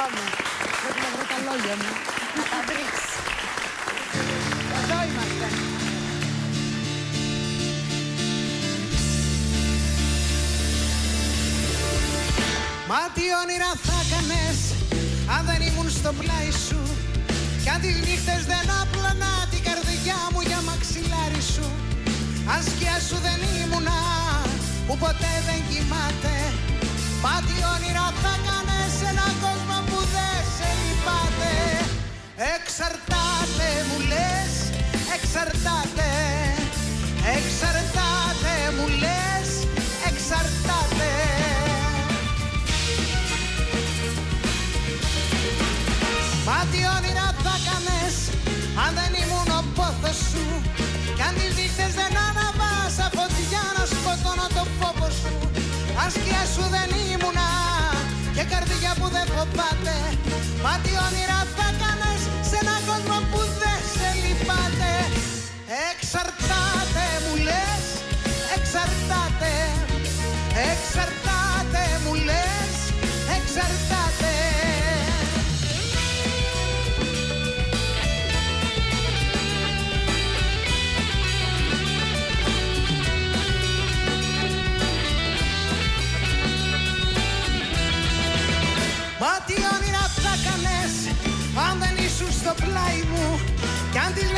Πάμε. Πρέπει να βρω τα λόγια μου. Να τα βρεις. Εδώ είμαστε. Μα τι όνειρα θα κάνες αν δεν ήμουν στο πλάι σου; Κι αν τις νύχτες δεν άπλωνα την καρδιά μου για μαξιλάρι σου; Αν σκιά σου δεν ήμουνα που ποτέ δεν κοιμάται Μα τι όνειρα θα κάνες σε έναν κόσμο εξαρτάται Εξαρτάται μου λες, εξαρτάται. Μα τι όνειρα θα κάνες αν δεν ήμουν ο πόθος σου. Κι αν τις νύχτες δεν αναβάσα φωτιά να σκοτώνω το φόβο σου. Αν σκιά σου δεν ήμουνα και καρδιά που δεν φοβάται Μα τι όνειρα θα κάνες αν δεν ήσουν στο πλάι μου; Κι αν τις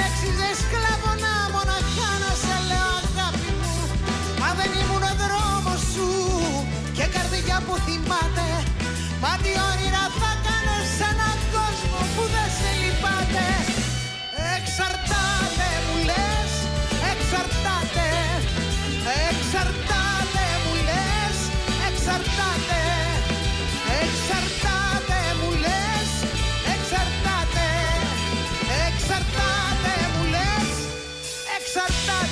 saltar.